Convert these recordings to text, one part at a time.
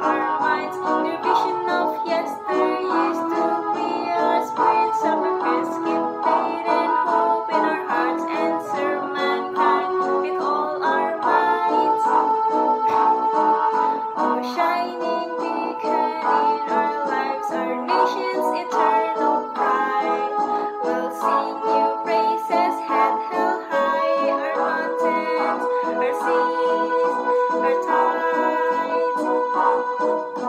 our minds, new vision of yesteryears. Thank you.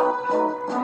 Thank you.